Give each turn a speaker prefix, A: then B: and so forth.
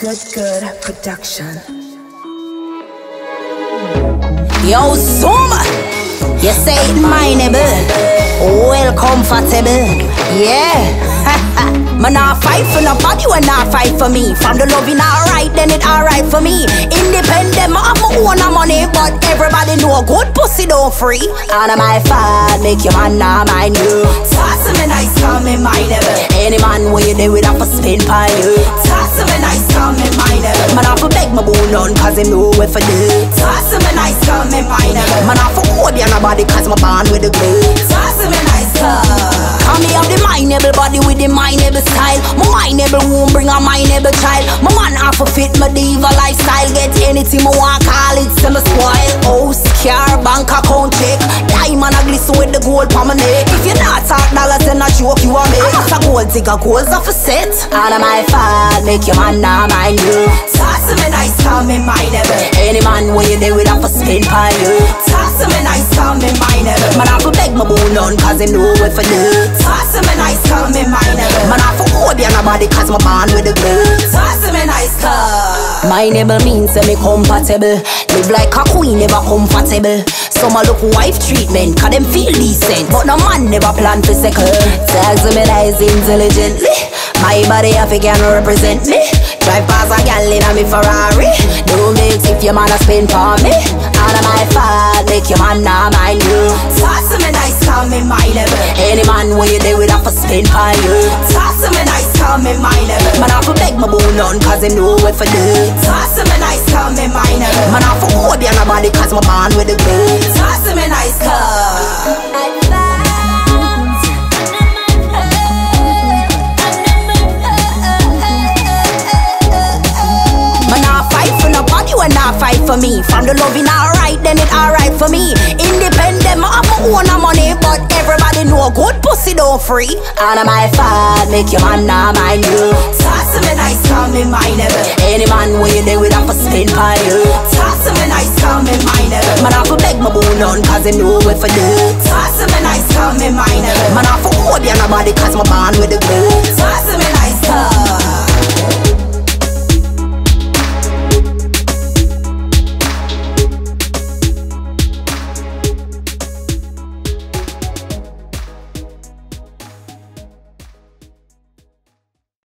A: Good, good production.
B: Yo, Soma, you say it mineable, well comfortable, yeah. Man, I fight for nobody when I fight for me. From the loving alright, then it alright for me. Independent, I'm my own money, but everybody know a good pussy don't free. And my fault, make your man not mind you. Toss him a on, cause him know what for do. Toss him a nice, come in mineable. Man, I for hold you nobody, cause my bond with the glue. Toss him a nice, come. Come me have the mineable body with the mineable style. My mineable womb bring a mineable child. My man half a fit my diva lifestyle. Get anything I want, call it, send me spoil. House, car, bank account check. Diamond a glisten with the gold pa my neck. If you not talk dollars, then I joke you a make. I'm a gold digger, goals off a set. All of my fault, make your man not mind you. Toss a call me mineable. Any man when you it, have a spin you. Toss him a nice, call me mineable. Man, I for beg my bone on, cause him know what for do. Toss him a nice, call me mineable. Man, I for hold you nobody, cause my bond with the glue. Toss him a nice, call. Mineable means say me compatible. Live like a queen, never comfortable. Some a look wife treatment, cause them feel decent. But no man never plan for second. Tags me nice intelligently. My body have can represent me. Drive past a gal in a me Ferrari. Mix if your man a spin for me. Out of my fault, make your man not mind you. Toss him a nice, call me my level. Any man where you do it, have to spin for you. Toss him a nice, call me my level. Man, I for beg my bone on, cause him know what for do. Toss him a nice, call me my level. Man, I for hold you nobody, cause my bond with the for me. From the loving alright, then it alright for me. Independent, I have my own money, but everybody know a good pussy don't free. And my fault, make your man not mind you. Toss him a nice, call me mineable. Any man you do it, I for spin by you. Toss him a nice, call me mineable. Man, I for beg my bone on, cause him know what for do. Toss him a nice,